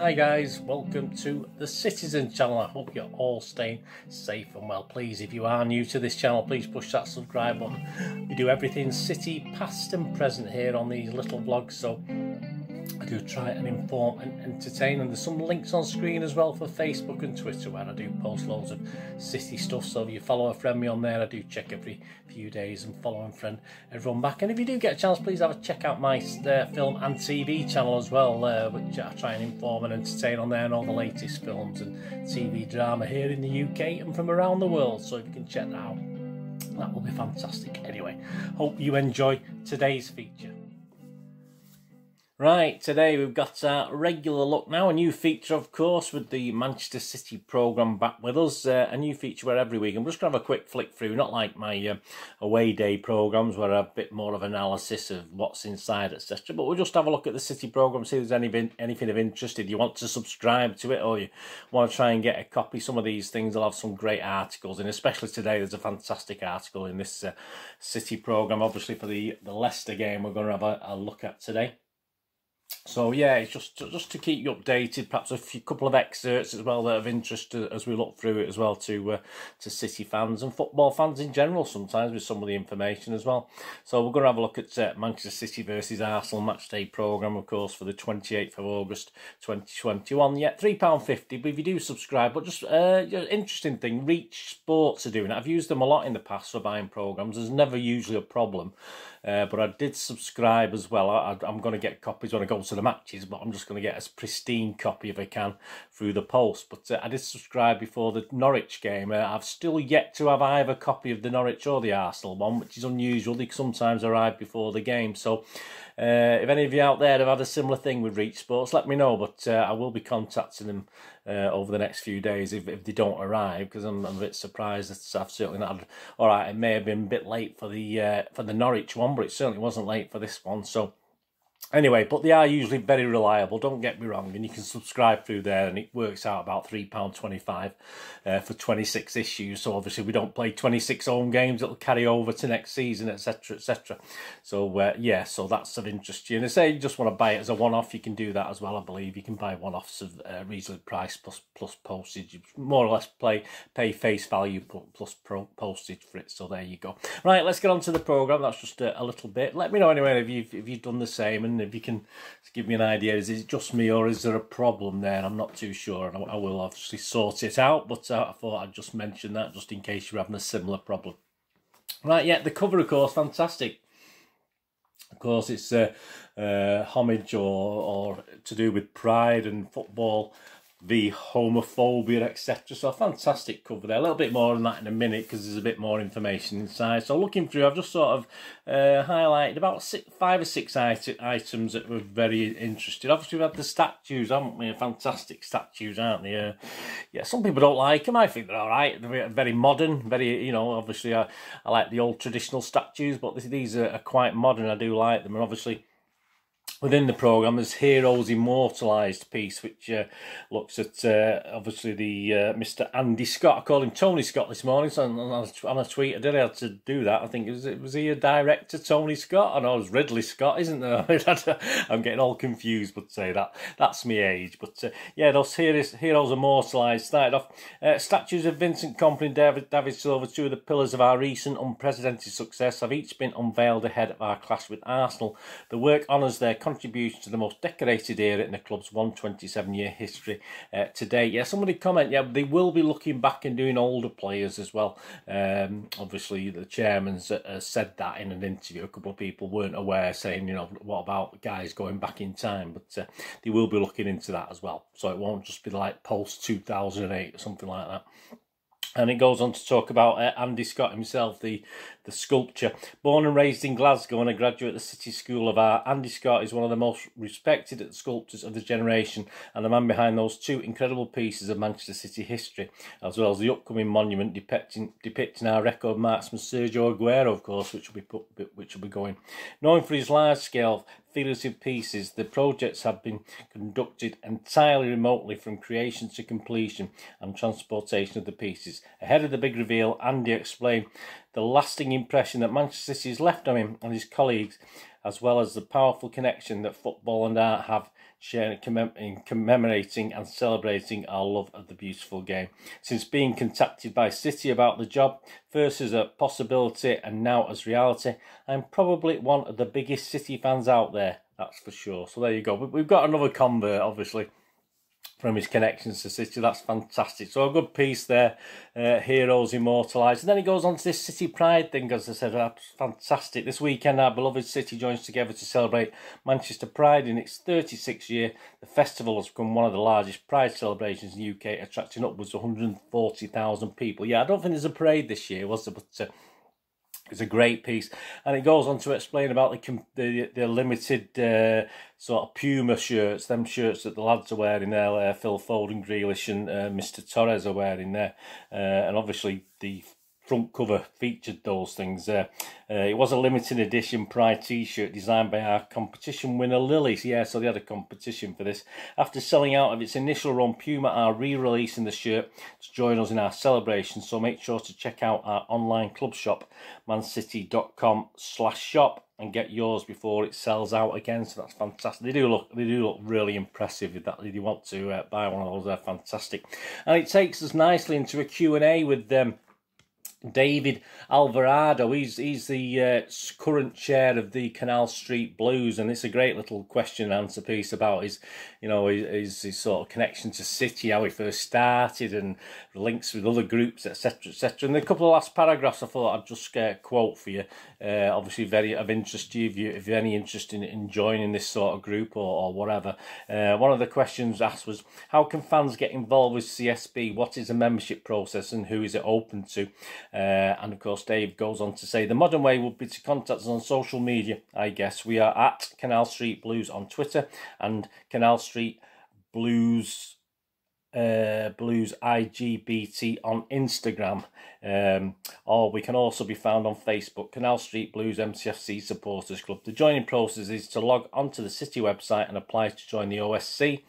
Hi guys, welcome to the Citizen channel. I hope you're all staying safe and well. Please, if you are new to this channel, please push that subscribe button. We do everything city, past and present here on these little vlogs, so I do try and inform and entertain. And there's some links on screen as well for Facebook and Twitter where I do post loads of city stuff. So if you follow a friend me on there, I do check every few days and follow and friend everyone back. And if you do get a chance, please have a check out my uh, film and TV channel as well, uh, which I try and inform and entertain on there and all the latest films and TV drama here in the UK and from around the world. So if you can check that out, that will be fantastic. Anyway, hope you enjoy today's feature. Right, today we've got a regular look now, a new feature, of course, with the Manchester City programme back with us. Uh, a new feature where every week I'm just going to have a quick flick through, not like my uh, away day programmes where a bit more of analysis of what's inside, etc. But we'll just have a look at the City programme, see if there's any, anything of interest. If you want to subscribe to it or you want to try and get a copy, some of these things will have some great articles, and especially today there's a fantastic article in this uh, City programme, obviously for the, the Leicester game we're going to have a, a look at today. So yeah, it's just just to keep you updated. Perhaps a few couple of excerpts as well that of interest as we look through it as well to uh, to City fans and football fans in general. Sometimes with some of the information as well. So we're going to have a look at uh, Manchester City versus Arsenal match day program, of course, for the twenty eighth of August, twenty twenty one. Yeah, three pound fifty. But if you do subscribe, but just uh, interesting thing, Reach Sports are doing it. I've used them a lot in the past for buying programs. There's never usually a problem. Uh, but I did subscribe as well. I, am going to get copies when I go to the matches, but I'm just going to get a pristine copy if I can through the post. But uh, I did subscribe before the Norwich game. Uh, I've still yet to have either copy of the Norwich or the Arsenal one, which is unusual. They sometimes arrive before the game. So uh, if any of you out there have had a similar thing with Reach Sports, let me know. But uh, I will be contacting them uh, over the next few days if, if they don't arrive because I'm, I'm, a bit surprised that I've certainly not. Had, all right, it may have been a bit late for the uh, for the Norwich one, but it certainly wasn't late for this one. So Anyway, but they are usually very reliable, don't get me wrong, and you can subscribe through there and it works out about £3.25 uh, for 26 issues. So obviously we don't play 26 home games, it'll carry over to next season, etc, etc. So uh, yeah, so that's of interest to you. And say you just want to buy it as a one-off, you can do that as well, I believe. You can buy one-offs of uh, reasonably priced plus, plus postage. More or less play, pay face value plus pro postage for it. So there you go. Right, let's get on to the programme. That's just a, a little bit. Let me know anyway if you've, if you've done the same and if you can give me an idea, is it just me or is there a problem there? I'm not too sure, and I will obviously sort it out. But I thought I'd just mention that just in case you're having a similar problem. Right, yeah, the cover, of course, fantastic. Of course, it's uh, uh, homage or, or to do with pride and football the homophobia, etc. So fantastic cover there. A little bit more on that in a minute because there's a bit more information inside. So looking through, I've just sort of uh, highlighted about six, five or six it items that were very interesting. Obviously, we've had the statues, haven't we? Fantastic statues, aren't they? Uh, yeah, some people don't like them. I think they're all right. They're very modern. Very, you know, obviously I, I like the old traditional statues, but these are quite modern. I do like them, and obviously within the programme there's Heroes Immortalised piece, which uh, looks at uh, obviously the uh, Mr. Andy Scott. I called him Tony Scott this morning, so on a tweet I did have to do that. I think it was, was he a director, Tony Scott? I know it was Ridley Scott, isn't there? I'm getting all confused, but say that that's my age. But uh, yeah, those Heroes, Heroes Immortalised started off. Uh, statues of Vincent Kompany and David, David Silva, two of the pillars of our recent unprecedented success, have each been unveiled ahead of our clash with Arsenal. The work honours their contribution to the most decorated era in the club's 127 year history uh, today. Yeah, somebody comment, yeah, they will be looking back and doing older players as well. Um, obviously, the chairman's uh, said that in an interview. A couple of people weren't aware, saying, you know, what about guys going back in time? But uh, they will be looking into that as well. So it won't just be like post 2008 or something like that. And it goes on to talk about uh, Andy Scott himself, the, the sculpture. Born and raised in Glasgow and a graduate of the City School of Art, Andy Scott is one of the most respected sculptors of the generation and the man behind those two incredible pieces of Manchester City history, as well as the upcoming monument depicting, depicting our record marksman Sergio Aguero, of course, which will be put, which will be going. Known for his large-scale figurative pieces, the projects have been conducted entirely remotely from creation to completion and transportation of the pieces. Ahead of the big reveal, Andy explained the lasting impression that Manchester City has left on him and his colleagues as well as the powerful connection that football and art have sharing in commemorating and celebrating our love of the beautiful game. Since being contacted by City about the job, first as a possibility and now as reality, I'm probably one of the biggest City fans out there, that's for sure. So there you go. We've got another convert, obviously from his connections to City. That's fantastic. So a good piece there. Uh, heroes immortalised. And then he goes on to this City Pride thing, as I said. That's fantastic. This weekend, our beloved City joins together to celebrate Manchester Pride in its 36th year. The festival has become one of the largest Pride celebrations in the UK, attracting upwards of 140,000 people. Yeah, I don't think there's a parade this year, was there? But uh, it's a great piece, and it goes on to explain about the the, the limited uh, sort of Puma shirts, them shirts that the lads are wearing there, uh, Phil Foden, Grealish, and uh, Mr Torres are wearing there, uh, and obviously the front cover featured those things there. Uh, it was a limited edition Pride t-shirt designed by our competition winner Lilies. Yeah, so they had a competition for this. After selling out of its initial run, Puma are re-releasing the shirt to join us in our celebration. So make sure to check out our online club shop, mancity.com slash shop and get yours before it sells out again. So that's fantastic. They do look they do look really impressive. If that if you want to uh, buy one of those, they're fantastic. And it takes us nicely into a Q and A with them. Um, David Alvarado, he's he's the uh, current chair of the Canal Street Blues, and it's a great little question and answer piece about his, you know, his, his sort of connection to City, how he first started, and links with other groups, etc., etc. And a couple of last paragraphs I thought I'd just uh, quote for you. Uh, obviously, very of interest to you if you if you're any interest in, in joining this sort of group or, or whatever. Uh, one of the questions asked was, how can fans get involved with CSB? What is the membership process, and who is it open to? Uh, and of course, Dave goes on to say the modern way would be to contact us on social media. I guess we are at Canal Street Blues on Twitter and Canal Street Blues uh, Blues LGBT on Instagram. Um, or we can also be found on Facebook, Canal Street Blues MCFC Supporters Club. The joining process is to log onto the City website and apply to join the OSC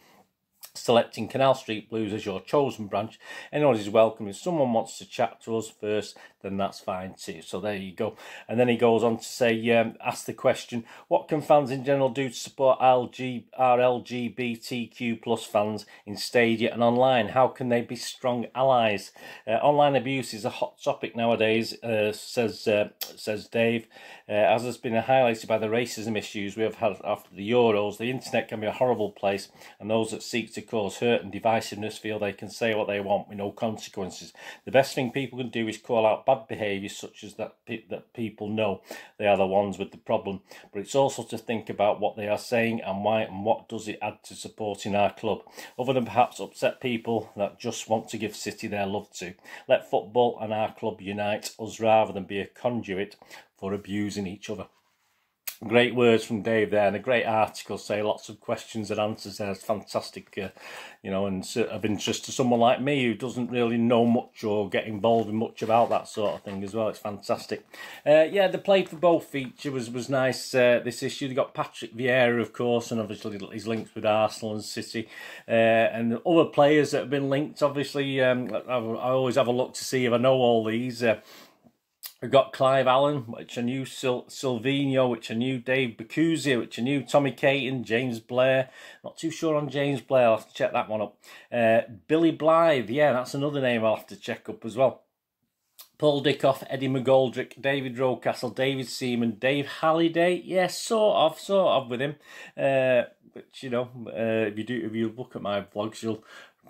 selecting Canal Street Blues as your chosen branch. Anyone is welcome. If someone wants to chat to us first, then that's fine too. So there you go. And then he goes on to say, um, ask the question, what can fans in general do to support LG, our LGBTQ plus fans in Stadia and online? How can they be strong allies? Uh, online abuse is a hot topic nowadays, uh, says uh, says Dave. Uh, as has been highlighted by the racism issues we have had after the Euros, the internet can be a horrible place, and those that seek to cause hurt and divisiveness feel they can say what they want with no consequences. The best thing people can do is call out bad behaviour such as that pe- that people know they are the ones with the problem. But it's also to think about what they are saying and why and what does it add to supporting our club, other than perhaps upset people that just want to give City their love to. Let football and our club unite us rather than be a conduit for abusing each other. Great words from Dave there, and a great article. Say lots of questions and answers there. It's fantastic, uh, you know, and of interest to someone like me who doesn't really know much or get involved in much about that sort of thing as well. It's fantastic. Uh, yeah, the play for both feature was was nice. Uh, this issue they got Patrick Vieira, of course, and obviously his links with Arsenal and City, uh, and other players that have been linked. Obviously, um, I, I, always have a look to see if I know all these. We've got Clive Allen, which I knew, Sil- Silvinho, which I knew, Dave Bacuzzi, which I knew, Tommy Caton, James Blair. Not too sure on James Blair, I'll have to check that one up. Uh, Billy Blythe, yeah, that's another name I'll have to check up as well. Paul Dickov, Eddie McGoldrick, David Rocastle, David Seaman, Dave Halliday, yes, yeah, sort of, sort of with him. Uh, you know, uh, if you do, if you look at my vlogs, you'll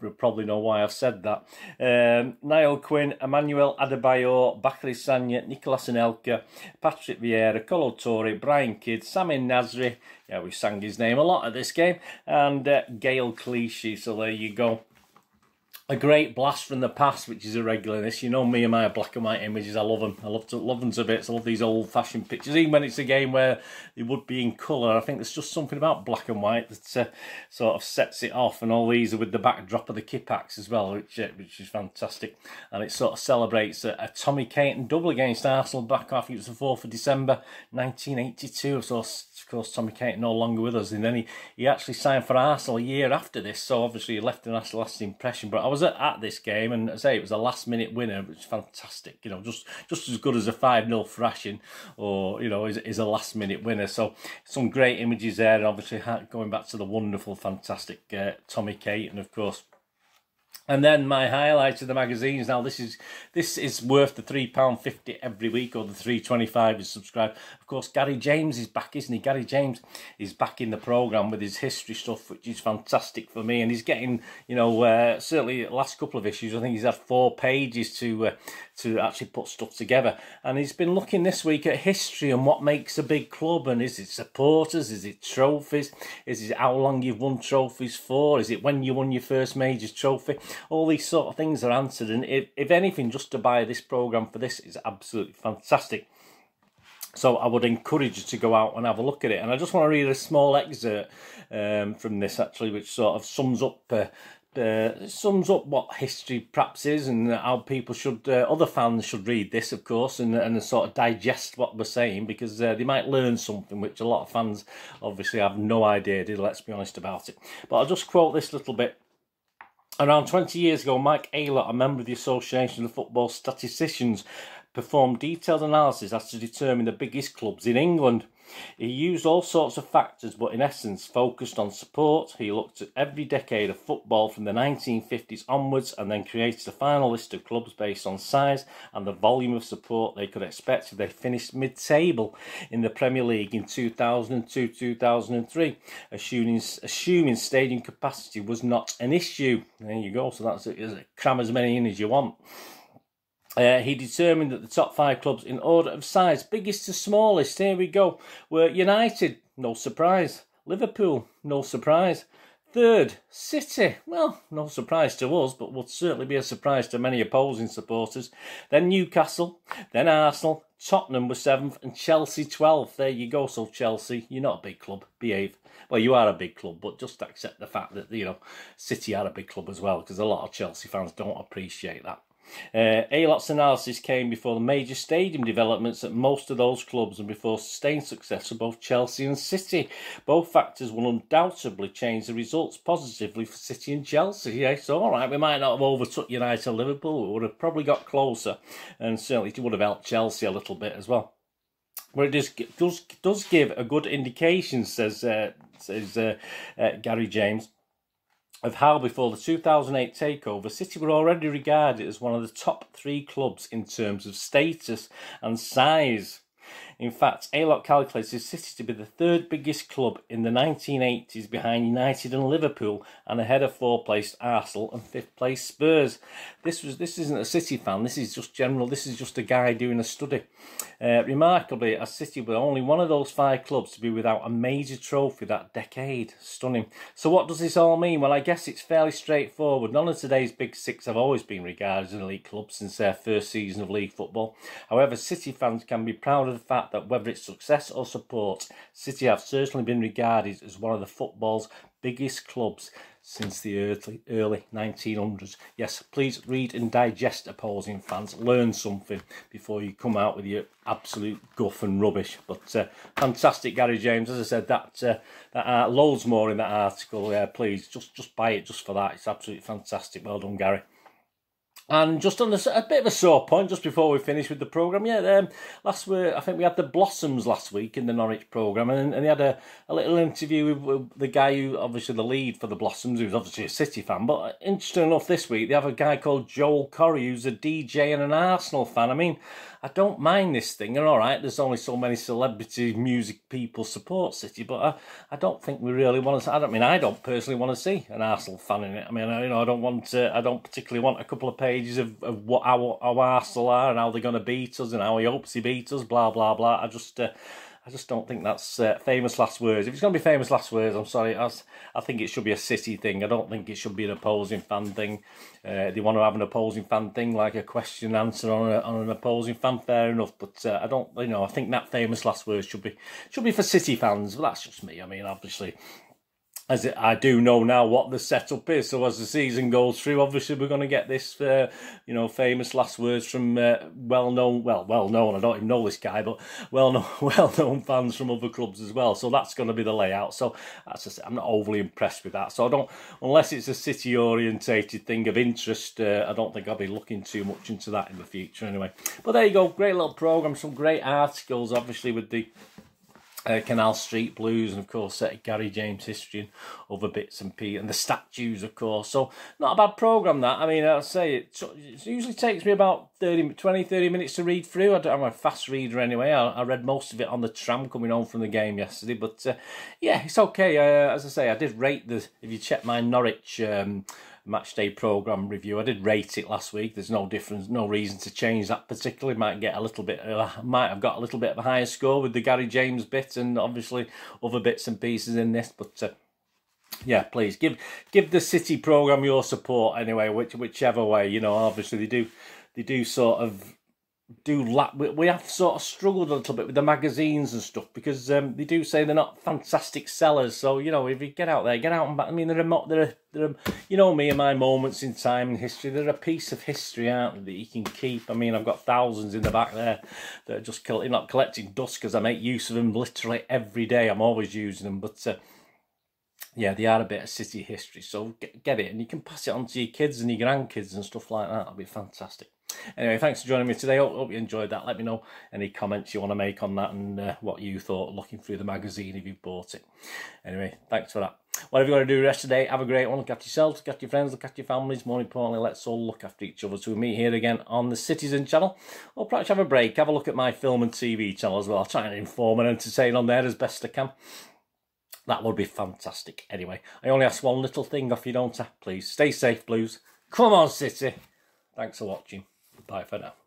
probably know why I've said that. Um, Niall Quinn, Emmanuel Adebayor, Bakary Sagna, Nicolas Anelka, Patrick Vieira, Kolo Touré, Brian Kidd, Samir Nasri, yeah, we sang his name a lot at this game, and uh, Gael Clichy, so there you go a great blast from the past, which is a regular in this. You know me and my black and white images. I love them. I love to love them to bits. I love these old fashioned pictures, even when it's a game where they would be in colour. I think there's just something about black and white that uh, sort of sets it off. And all these are with the backdrop of the Kippax as well, which uh, which is fantastic. And it sort of celebrates a, a Tommy Caton double against Arsenal back off. It was the fourth of December, 1982. So of course Tommy Caton no longer with us, and then he, he actually signed for Arsenal a year after this. So obviously he left an lasting impression. But I was was at, at this game, and I say it was a last minute winner, which is fantastic. You know, just just as good as a five 0 thrashing, or you know, is, is a last minute winner. So some great images there, and obviously going back to the wonderful, fantastic uh, Tommy Kate, and of course and then my highlights of the magazines. Now this is this is worth the three pound fifty every week, or the three twenty five to subscribe. Of course, Gary James is back, isn't he? Gary James is back in the program with his history stuff, which is fantastic for me. And he's getting, you know, uh, certainly last couple of issues. I think he's had four pages to uh, to actually put stuff together. And he's been looking this week at history and what makes a big club. And is it supporters? Is it trophies? Is it how long you've won trophies for? Is it when you won your first major trophy? All these sort of things are answered. And if, if anything, just to buy this program for this is absolutely fantastic. So I would encourage you to go out and have a look at it. And I just want to read a small excerpt um, from this actually, which sort of sums up. Uh, uh, sums up what history perhaps is and how people should, uh, other fans should read this, of course, and, and sort of digest what we're saying because uh, they might learn something which a lot of fans obviously have no idea, did, let's be honest about it. But I'll just quote this little bit Around 20 years ago, Mike Aylott, a member of the Association of Football Statisticians, performed detailed analysis as to determine the biggest clubs in England. He used all sorts of factors, but in essence focused on support. He looked at every decade of football from the 1950s onwards and then created a final list of clubs based on size and the volume of support they could expect if they finished mid table in the Premier League in 2002 2003, assuming, assuming stadium capacity was not an issue. There you go, so that's it. Cram as many in as you want. Uh, he determined that the top five clubs in order of size, biggest to smallest, here we go, were United, no surprise. Liverpool, no surprise. Third, City. Well, no surprise to us, but would certainly be a surprise to many opposing supporters. Then Newcastle, then Arsenal, Tottenham were seventh, and Chelsea 12th. There you go. So, Chelsea, you're not a big club. Behave. Well, you are a big club, but just accept the fact that, you know, City are a big club as well, because a lot of Chelsea fans don't appreciate that. Uh, Aylott's analysis came before the major stadium developments at most of those clubs and before sustained success for both Chelsea and City. Both factors will undoubtedly change the results positively for City and Chelsea. Yeah, so all right, we might not have overtook United and Liverpool, we would have probably got closer and certainly it would have helped Chelsea a little bit as well. But it does, does, does give a good indication, says, uh, says uh, uh Gary James of how before the 2008 takeover, City were already regarded as one of the top three clubs in terms of status and size. In fact, Aylott calculates City to be the third biggest club in the 1980s behind United and Liverpool and ahead of fourth placed Arsenal and fifth place Spurs. This was this isn't a City fan, this is just general, this is just a guy doing a study. Uh, remarkably, a City were only one of those five clubs to be without a major trophy that decade. Stunning. So what does this all mean? Well, I guess it's fairly straightforward. None of today's big six have always been regarded as an elite club since their first season of league football. However, City fans can be proud of the fact that whether it's success or support, City have certainly been regarded as one of the football's biggest clubs since the early, early 1900s. Yes, please read and digest opposing fans. Learn something before you come out with your absolute guff and rubbish. But uh, fantastic, Gary James. As I said, that uh, that uh, loads more in that article. Yeah, please just just buy it just for that. It's absolutely fantastic. Well done, Gary. And just on a, bit of a sore point, just before we finish with the programme, yeah, um, last week, I think we had the Blossoms last week in the Norwich programme, and, and they had a, a little interview with, with, the guy who, obviously the lead for the Blossoms, who's obviously a City fan. But interesting enough, this week they have a guy called Joel Corry, who's a DJ and an Arsenal fan. I mean, I don't mind this thing, and all right, there's only so many celebrity music people support City, but I, I don't think we really want to. I don't mean I don't personally want to see an Arsenal fan in it. I mean, I, you know, I don't want to. I don't particularly want a couple of pages of, of what how, how Arsenal are and how they're going to beat us and how he hopes he beats us. Blah blah blah. I just. Uh, I just don't think that's uh, famous last words. If it's going to be famous last words, I'm sorry. I, I think it should be a City thing. I don't think it should be an opposing fan thing. Uh, they want to have an opposing fan thing, like a question and answer on, a, on an opposing fan. Fair enough, but uh, I don't. You know, I think that famous last words should be should be for City fans. But that's just me. I mean, obviously, as I do know now what the setup is. So as the season goes through, obviously we're going to get this, uh, you know, famous last words from uh, well-known, well, well-known. I don't even know this guy, but well-known, well-known fans from other clubs as well. So that's going to be the layout. So I'm not overly impressed with that. So I don't, unless it's a city-orientated thing of interest, uh, I don't think I'll be looking too much into that in the future anyway. But there you go, great little program, some great articles, obviously with the uh, Canal Street Blues, and of course uh, Gary James history and other bits and pieces, and the statues, of course. So not a bad program that. I mean, I'll say it, it usually takes me about 30, 20, 30 minutes to read through. I don't, I'm a fast reader anyway. I, I read most of it on the tram coming home from the game yesterday, but uh, yeah, it's okay. Uh, as I say, I did rate the. If you check my Norwich. Um, match day program review. I did rate it last week. There's no difference, no reason to change that particularly. Might get a little bit, uh, might have got a little bit of a higher score with the Gary James bit and obviously other bits and pieces in this, but. Uh, yeah, please give give the City program your support anyway, which whichever way you know. Obviously, they do they do sort of do la- we we have sort of struggled a little bit with the magazines and stuff because um, they do say they're not fantastic sellers. So you know, if you get out there, get out and back. I mean, they're a, they're a, they're a, you know me and my moments in time and history. They're a piece of history, aren't they, that you can keep. I mean, I've got thousands in the back there that are just not collecting dust because I make use of them literally every day. I'm always using them, but. Uh, yeah, they are a bit of city history, so get, get it, and you can pass it on to your kids and your grandkids and stuff like that. That'll be fantastic. Anyway, thanks for joining me today. Hope, hope you enjoyed that. Let me know any comments you want to make on that and uh, what you thought looking through the magazine if you bought it. Anyway, thanks for that. Whatever you want to do rest of the day, have a great one. Look after yourselves, look after your friends, look after your families. More importantly, let's all look after each other. So we meet here again on the Citizen channel. Or perhaps have a break, have a look at my film and TV channel as well. I'll try and inform and entertain on there as best I can. That would be fantastic. Anyway, I only ask one little thing off you, don't I? Please stay safe, Blues. Come on, City. Thanks for watching. Bye for now.